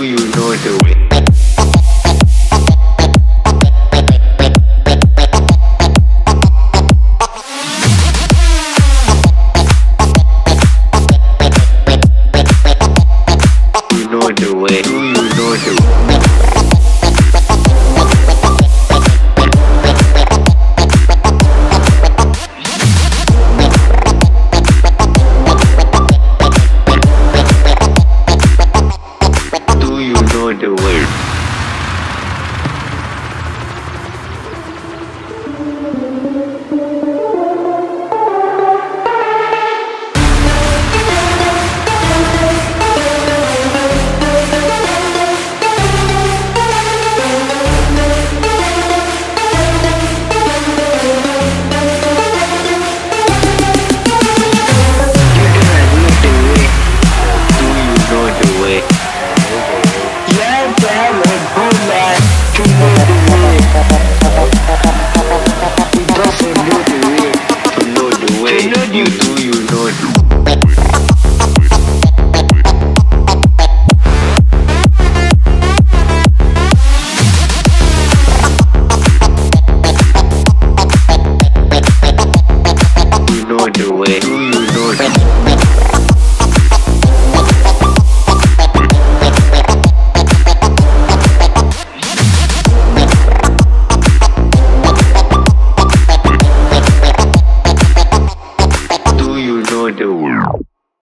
Do you know the way? You know the way. Do you know the way? you do.